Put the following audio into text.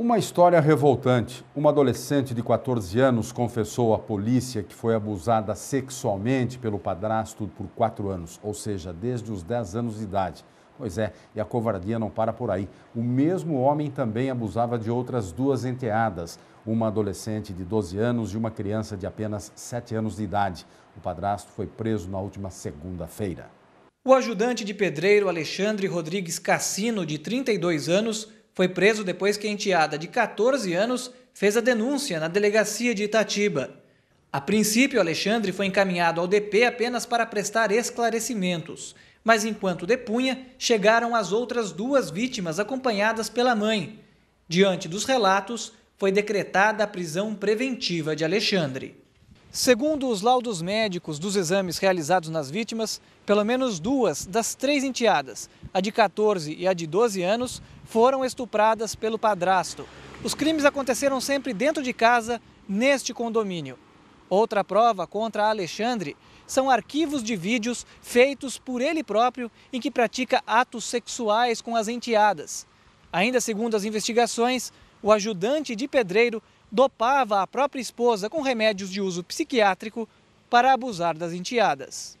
Uma história revoltante. Uma adolescente de 14 anos confessou à polícia que foi abusada sexualmente pelo padrasto por 4 anos, ou seja, desde os 10 anos de idade. Pois é, e a covardia não para por aí. O mesmo homem também abusava de outras duas enteadas, uma adolescente de 12 anos e uma criança de apenas 7 anos de idade. O padrasto foi preso na última segunda-feira. O ajudante de pedreiro Alexandre Rodrigues Cassino, de 32 anos, foi preso depois que a enteada de 14 anos fez a denúncia na delegacia de Itatiba. A princípio, Alexandre foi encaminhado ao DP apenas para prestar esclarecimentos, mas enquanto depunha, chegaram as outras duas vítimas acompanhadas pela mãe. Diante dos relatos, foi decretada a prisão preventiva de Alexandre. Segundo os laudos médicos dos exames realizados nas vítimas, pelo menos duas das três enteadas, a de 14 e a de 12 anos, foram estupradas pelo padrasto. Os crimes aconteceram sempre dentro de casa, neste condomínio. Outra prova contra Alexandre são arquivos de vídeos feitos por ele próprio em que pratica atos sexuais com as enteadas. Ainda segundo as investigações, o ajudante de pedreiro dopava a própria esposa com remédios de uso psiquiátrico para abusar das enteadas.